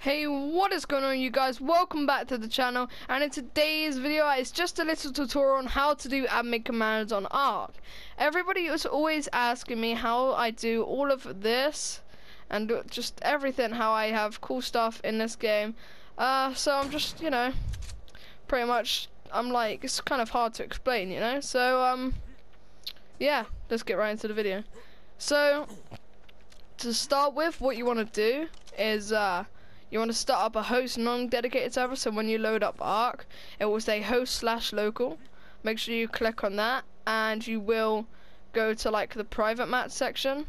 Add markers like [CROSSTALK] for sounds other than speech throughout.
Hey, what is going on you guys? Welcome back to the channel and in today's video it's just a little tutorial on how to do admin commands on Ark. Everybody was always asking me how I do all of this and just everything, how I have cool stuff in this game. Uh, so I'm just, you know, pretty much, I'm like, it's kind of hard to explain, you know? So, um, yeah, let's get right into the video. So, to start with, what you want to do is, uh, you want to start up a host non-dedicated server so when you load up Ark it will say host slash local. Make sure you click on that and you will go to like the private match section.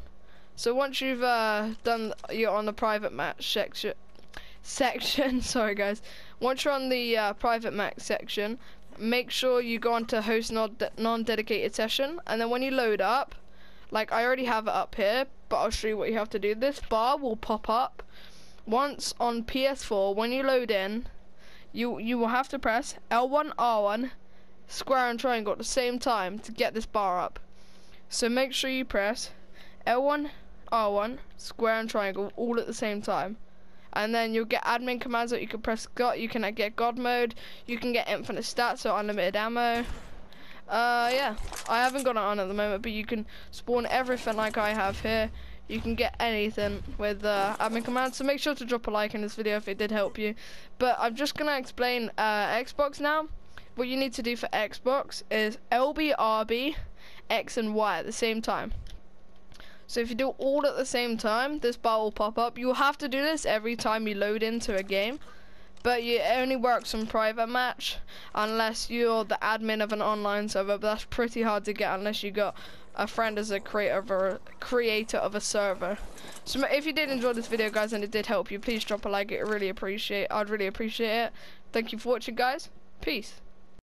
So once you've uh, done you're on the private match section [LAUGHS] section [LAUGHS] sorry guys. Once you're on the uh, private match section make sure you go onto host non-dedicated session. And then when you load up like I already have it up here but I'll show you what you have to do. This bar will pop up once on PS4, when you load in, you you will have to press L1, R1, square and triangle at the same time to get this bar up. So make sure you press L1, R1, square and triangle all at the same time. And then you'll get admin commands that you can press God, you can get God mode, you can get infinite stats, so unlimited ammo. Uh, yeah, I haven't got it on at the moment, but you can spawn everything like I have here you can get anything with uh, admin commands. So make sure to drop a like in this video if it did help you. But I'm just gonna explain uh, Xbox now. What you need to do for Xbox is LBRB, X and Y at the same time. So if you do all at the same time, this bar will pop up. You'll have to do this every time you load into a game. But it only works on private match unless you're the admin of an online server. But that's pretty hard to get unless you got a friend as a creator of a, creator of a server. So if you did enjoy this video, guys, and it did help you, please drop a like. It really appreciate. I'd really appreciate it. Thank you for watching, guys. Peace.